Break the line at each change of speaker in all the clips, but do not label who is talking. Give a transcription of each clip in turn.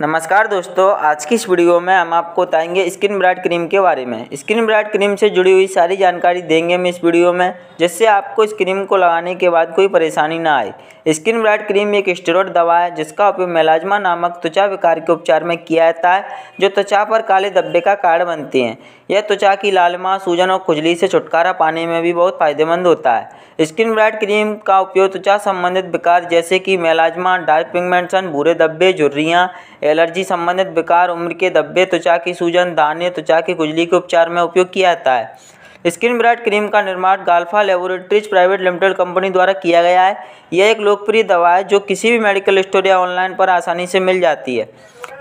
नमस्कार दोस्तों, आज की इस वीडियो में हम आपको बताएँगे स्किन ब्राइट क्रीम के बारे में। स्किन ब्राइट क्रीम से जुड़ी हुई सारी जानकारी देंगे हम इस वीडियो में, जिससे आपको इस क्रीम को लगाने के बाद कोई परेशानी ना आए। स्किन ब्राइट क्रीम एक स्टेरॉइड दवा है, जिसका उपयोग मेलाजमा नामक त्वचा विकार के उपचार में किया जाता है, जो त्वचा पर काले धब्बे का कारण बनते हैं। यह त्वचा की लालिमा सूजन और खुजली से छुटकारा पाने में भी बहुत फ़ायदेमंद होता है। स्किन ब्राइट क्रीम का उपयोग त्वचा संबंधित विकार, जैसे कि मेलाजमा, डार्क पिगमेंटेशन, भूरे धब्बे, झुर्रियाँ, एलर्जी संबंधित विकार, उम्र के धब्बे, त्वचा की सूजन, दाने, त्वचा की खुजली के उपचार में उपयोग किया जाता है। स्किन ब्राइट क्रीम का निर्माण Galpha laboratories private limited company द्वारा किया गया है। यह एक लोकप्रिय दवा है, जो किसी भी मेडिकल स्टोर या ऑनलाइन पर आसानी से मिल जाती है।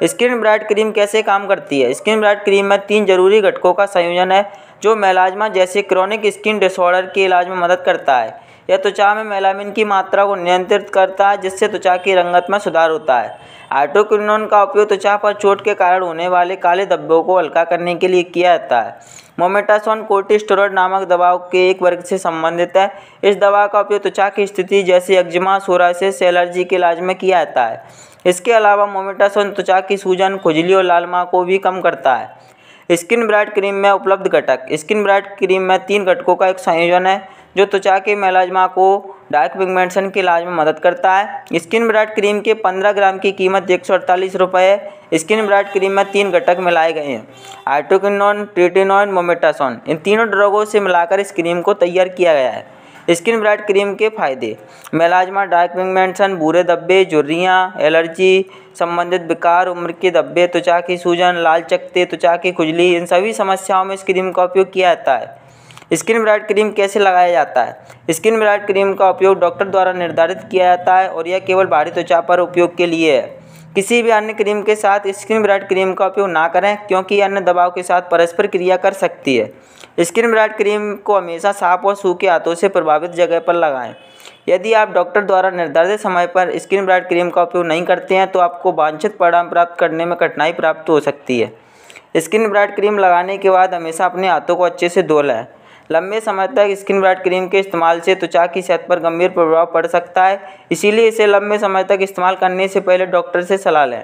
स्किन ब्राइट क्रीम कैसे काम करती है? स्किन ब्राइट क्रीम में तीन ज़रूरी घटकों का संयोजन है। जो मेलाजमा जैसे क्रॉनिक स्किन डिसऑर्डर के इलाज में मदद करता है। यह त्वचा में मेलामिन की मात्रा को नियंत्रित करता है, जिससे त्वचा की रंगत में सुधार होता है। आइटोक्विनोन का उपयोग त्वचा पर चोट के कारण होने वाले काले धब्बों को हल्का करने के लिए किया जाता है। मोमेटासोन कोर्टिस्टेरॉइड नामक दवाओं के एक वर्ग से संबंधित है। इस दवा का उपयोग त्वचा की स्थिति जैसे एक्जिमा सोरासिस एलर्जी के इलाज में किया जाता है। इसके अलावा मोमेटासोन त्वचा की सूजन, खुजली और लालमा को भी कम करता है। स्किन ब्राइट क्रीम में उपलब्ध घटक। स्किन ब्राइट क्रीम में तीन घटकों का एक संयोजन है, जो त्वचा के मेलाजमा को डार्क पिगमेंटेशन के इलाज में मदद करता है। स्किन ब्राइट क्रीम के 15 ग्राम की कीमत एक सौ अड़तालीस रुपये स्किन ब्राइट क्रीम में तीन घटक मिलाए गए हैं आइटोकिनोन ट्रिटिनोन, मोमेटासोन। इन तीनों ड्रगों से मिलाकर इस क्रीम को तैयार किया गया है। स्किन ब्राइट क्रीम के फ़ायदे। मेलाजमा, डार्क पिगमेंटेशन भूरे धब्बे, झुर्रियाँ, एलर्जी संबंधित विकार, उम्र के धब्बे, त्वचा की सूजन, लाल चकते, त्वचा की खुजली, इन सभी समस्याओं में इस क्रीम का उपयोग किया जाता है। स्किन ब्राइट क्रीम कैसे लगाया जाता है? स्किन ब्राइट क्रीम का उपयोग डॉक्टर द्वारा निर्धारित किया जाता है और यह केवल भारी त्वचा पर उपयोग के लिए है। किसी भी अन्य क्रीम के साथ स्किन ब्राइट क्रीम का उपयोग ना करें, क्योंकि अन्य दबाव के साथ परस्पर क्रिया कर सकती है। स्किन ब्राइट क्रीम को हमेशा साफ़ और सूखे हाथों से प्रभावित जगह पर लगाएँ। यदि आप डॉक्टर द्वारा निर्धारित समय पर स्किन ब्राइट क्रीम का उपयोग नहीं करते हैं तो आपको वांछित परिणाम प्राप्त करने में कठिनाई प्राप्त हो सकती है। स्किन ब्राइट क्रीम लगाने के बाद हमेशा अपने हाथों को अच्छे से धो लें। लंबे समय तक स्किन ब्राइट क्रीम के इस्तेमाल से त्वचा की सेहत पर गंभीर प्रभाव पड़ सकता है। इसीलिए इसे लंबे समय तक इस्तेमाल करने से पहले डॉक्टर से सलाह लें।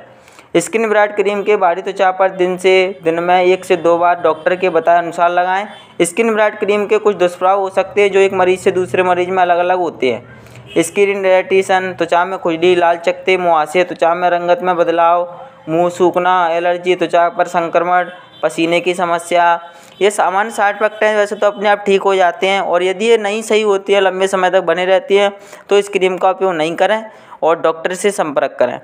स्किन ब्राइट क्रीम के बाहरी त्वचा पर दिन से दिन में एक से दो बार डॉक्टर के बताए अनुसार लगाएँ। स्किन ब्राइट क्रीम के कुछ दुष्प्रभाव हो सकते हैं जो एक मरीज़ से दूसरे मरीज़ में अलग अलग होते हैं। स्किन इरेटिशन त्वचा में खुजली, लाल चकते, मुहासे, त्वचा में रंगत में बदलाव, मुँह सूखना, एलर्जी, त्वचा पर संक्रमण पसीने की समस्या, ये सामान्य इफ़ेक्ट हैं, वैसे तो अपने आप ठीक हो जाते हैं और यदि ये नहीं सही होती है, लंबे समय तक बने रहती है तो इस क्रीम का उपयोग नहीं करें और डॉक्टर से संपर्क करें।